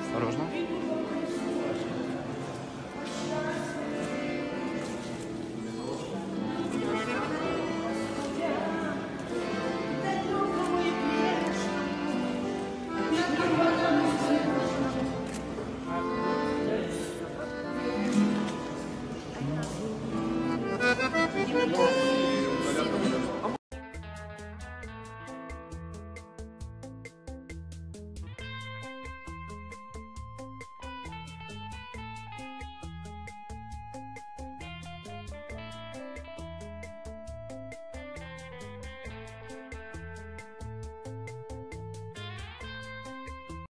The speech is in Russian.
Осторожно.